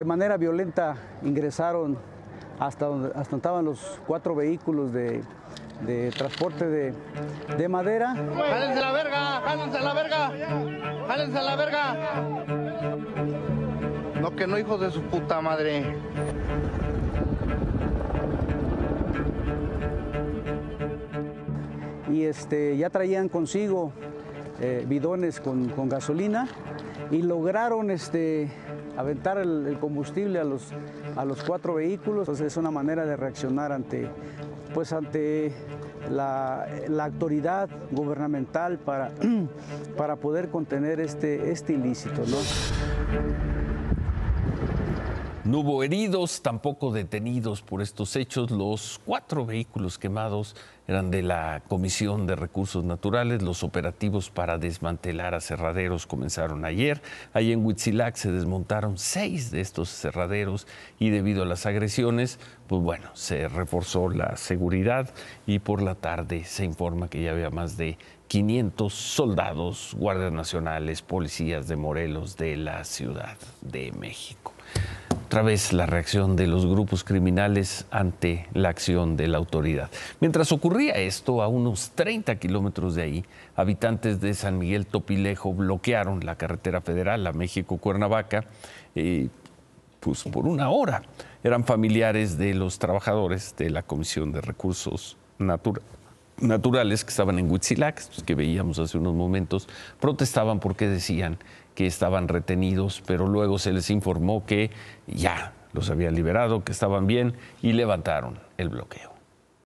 De manera violenta ingresaron hasta donde, hasta estaban los cuatro vehículos de, de transporte de, de, madera. ¡Jálense la verga! ¡Jálense la verga! ¡Jálense la verga! No, que no, hijos de su puta madre. Y este, ya traían consigo eh, bidones con, con, gasolina y lograron este, aventar el, el, combustible a los, a los cuatro vehículos. Entonces es una manera de reaccionar ante, pues, ante la, la autoridad gubernamental para, para poder contener este, este ilícito. ¿no? No hubo heridos, tampoco detenidos por estos hechos. Los cuatro vehículos quemados eran de la Comisión de Recursos Naturales. Los operativos para desmantelar aserraderos comenzaron ayer. Allí en Huitzilac se desmontaron seis de estos aserraderos y debido a las agresiones, pues bueno, se reforzó la seguridad y por la tarde se informa que ya había más de 500 soldados, guardias nacionales, policías de Morelos de la Ciudad de México. Otra vez la reacción de los grupos criminales ante la acción de la autoridad. Mientras ocurría esto, a unos 30 kilómetros de ahí, habitantes de San Miguel Topilejo bloquearon la carretera federal a México-Cuernavaca eh, pues por una hora. Eran familiares de los trabajadores de la Comisión de Recursos Naturales naturales que estaban en Huitzilac, que veíamos hace unos momentos, protestaban porque decían que estaban retenidos, pero luego se les informó que ya los habían liberado, que estaban bien y levantaron el bloqueo.